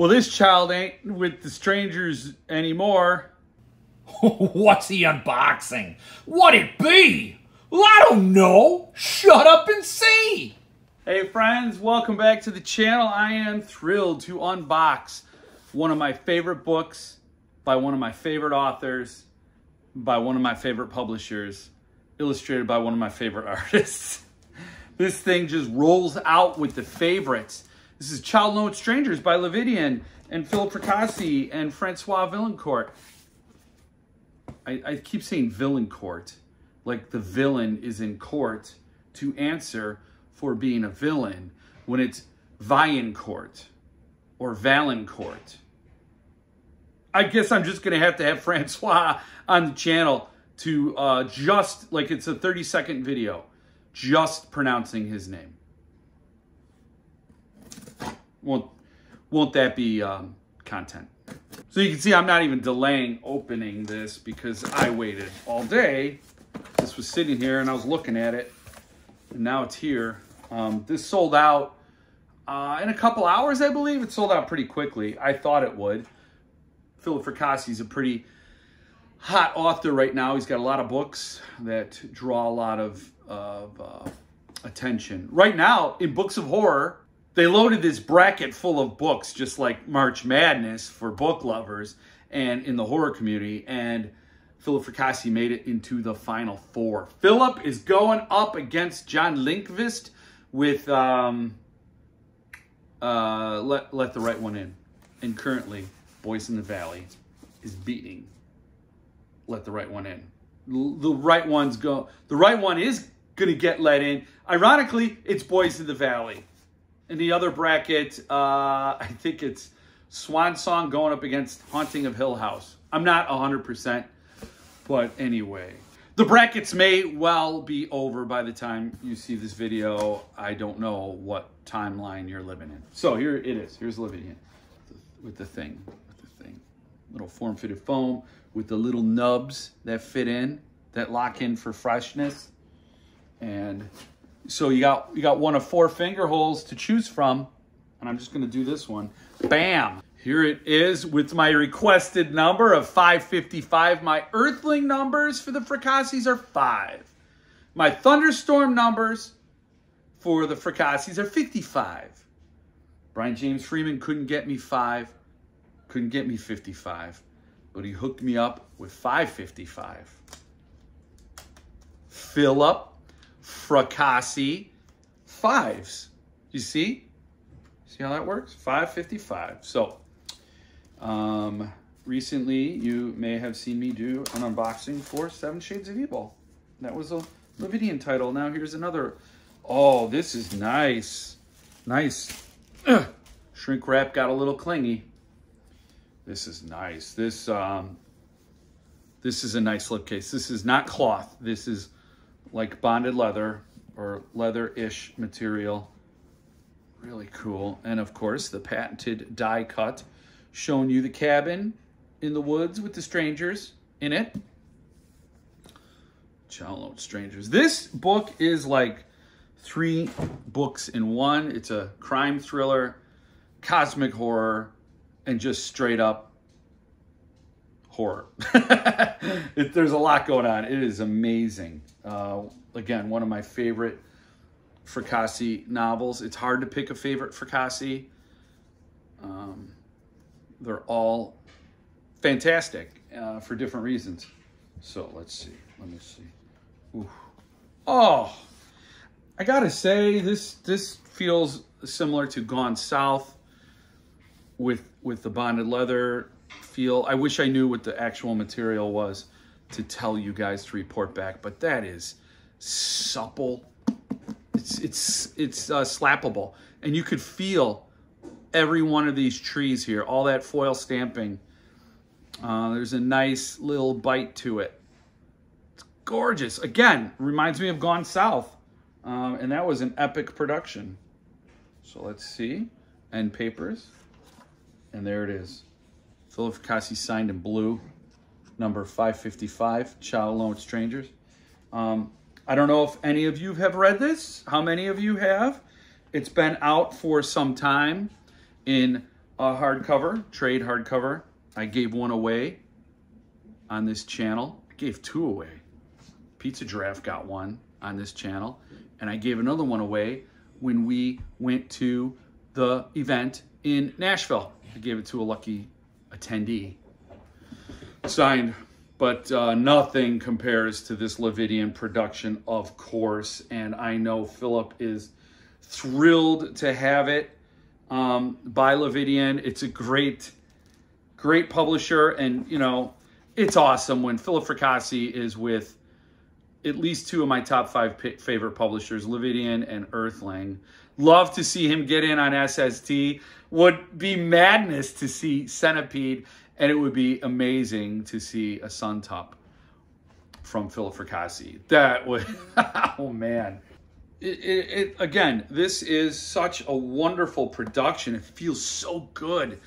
Well, this child ain't with the strangers anymore. What's he unboxing? What it be? Well, I don't know. Shut up and see. Hey friends, welcome back to the channel. I am thrilled to unbox one of my favorite books by one of my favorite authors, by one of my favorite publishers, illustrated by one of my favorite artists. This thing just rolls out with the favorites. This is Child Unknown Strangers by Lividian and Philip Fracassi and Francois Villancourt. I, I keep saying Villancourt, like the villain is in court to answer for being a villain when it's Viancourt or Valancourt. I guess I'm just going to have to have Francois on the channel to uh, just, like it's a 30 second video, just pronouncing his name. Won't, won't that be um, content? So you can see I'm not even delaying opening this because I waited all day. This was sitting here and I was looking at it and now it's here. Um, this sold out uh, in a couple hours, I believe. It sold out pretty quickly. I thought it would. Philip Fracassi is a pretty hot author right now. He's got a lot of books that draw a lot of, of uh, attention. Right now, in books of horror, they loaded this bracket full of books, just like March Madness for book lovers and in the horror community. And Philip Fracassi made it into the final four. Philip is going up against John Lindqvist with um, uh, let, let the Right One In. And currently, Boys in the Valley is beating Let the Right One In. The right one's go. The right one is gonna get let in. Ironically, it's Boys in the Valley. In the other bracket, uh, I think it's Swan Song going up against Haunting of Hill House. I'm not 100%, but anyway. The brackets may well be over by the time you see this video. I don't know what timeline you're Lividian. So here it is. Here's living in with the thing, with the thing. Little form-fitted foam with the little nubs that fit in, that lock in for freshness. And so you got you got one of four finger holes to choose from. And I'm just going to do this one. Bam! Here it is with my requested number of 555. My earthling numbers for the Fracassis are 5. My thunderstorm numbers for the Fracassis are 55. Brian James Freeman couldn't get me 5, couldn't get me 55, but he hooked me up with 555. Philip Fracassi fives. You see? See how that works? 555. So, um, recently you may have seen me do an unboxing for Seven Shades of Evil. That was a Lividian title. Now here's another. Oh, this is nice. Nice. Ugh. Shrink wrap got a little clingy. This is nice. This um, this is a nice slipcase. This is not cloth. This is like bonded leather or leather-ish material. Really cool. And of course, the patented die cut showing you the cabin in the woods with the strangers in it. Child Strangers. This book is like three books in one. It's a crime thriller, cosmic horror, and just straight up horror. it, there's a lot going on. It is amazing. Uh, again, one of my favorite Fracassi novels. It's hard to pick a favorite Fracassi. Um, they're all fantastic uh, for different reasons. So let's see. Let me see. Ooh. Oh, I gotta say this this feels similar to Gone South with with the bonded leather feel. I wish I knew what the actual material was to tell you guys to report back, but that is supple. It's it's it's uh, slappable, and you could feel every one of these trees here, all that foil stamping. Uh, there's a nice little bite to it. It's gorgeous. Again, reminds me of Gone South. Um, and that was an epic production. So let's see. End papers. And there it is. Philip Fracassi signed in blue. Number 555, Child Alone with Strangers. Um, I don't know if any of you have read this. How many of you have? It's been out for some time in a hardcover, trade hardcover. I gave one away on this channel. I gave two away. Pizza Giraffe got one on this channel. And I gave another one away when we went to the event in Nashville. I gave it to a lucky attendee. Signed, but uh, nothing compares to this Lividian production, of course. And I know Philip is thrilled to have it um, by Lividian. It's a great, great publisher, and you know, it's awesome when Philip Fracassi is with at least two of my top five favorite publishers, Lividian and Earthling. Love to see him get in on SST. Would be madness to see Centipede, and it would be amazing to see a Suntup from Philip Fracassi. That would, oh man it, it, it, again, this is such a wonderful production. It feels so good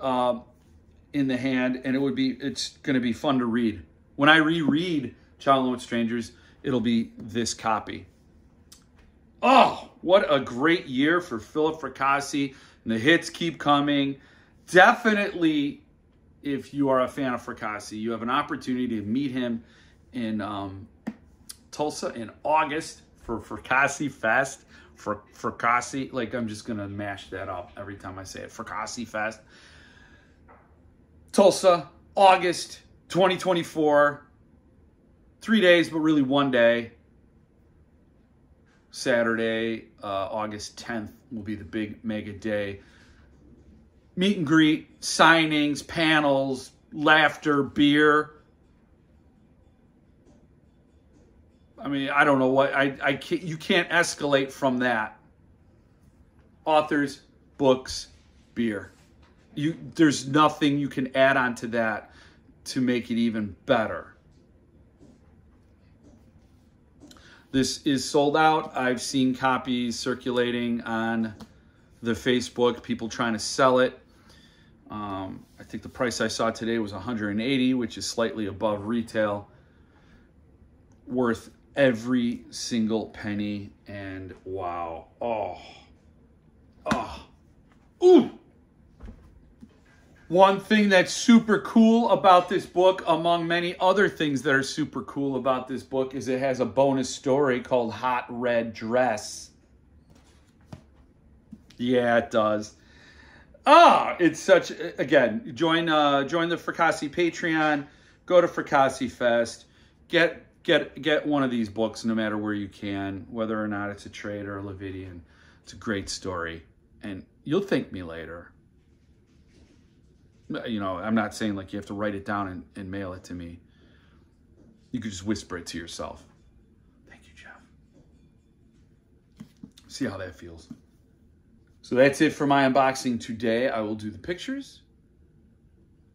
uh, in the hand, and it would be it's going to be fun to read. When I reread Child with Strangers, it'll be this copy. Oh, what a great year for Philip Fracassi. And the hits keep coming. Definitely, if you are a fan of Fracassi, you have an opportunity to meet him in um, Tulsa in August for Fracassi Fest. For Fracassi, like I'm just gonna mash that up every time I say it. Fracassi Fest. Tulsa, August 2024. Three days, but really one day. Saturday, uh, August 10th will be the big mega day. Meet and greet, signings, panels, laughter, beer. I mean, I don't know what I I can't, you can't escalate from that. Authors, books, beer. You there's nothing you can add on to that to make it even better. This is sold out. I've seen copies circulating on the Facebook, people trying to sell it. Um, I think the price I saw today was 180, which is slightly above retail. Worth every single penny and wow oh oh ooh one thing that's super cool about this book among many other things that are super cool about this book is it has a bonus story called hot red dress yeah it does ah it's such again join uh join the fracassi patreon go to fracassi fest get get get one of these books no matter where you can, whether or not it's a trade or a Lividian. It's a great story, and you'll thank me later. You know, I'm not saying like you have to write it down and, and mail it to me. You could just whisper it to yourself. Thank you, Jeff. See how that feels. So that's it for my unboxing today. I will do the pictures,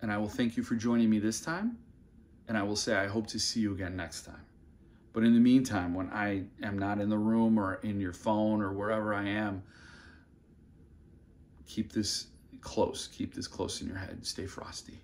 and I will thank you for joining me this time. And I will say, I hope to see you again next time. But in the meantime, when I am not in the room or in your phone or wherever I am, keep this close. Keep this close in your head. Stay frosty.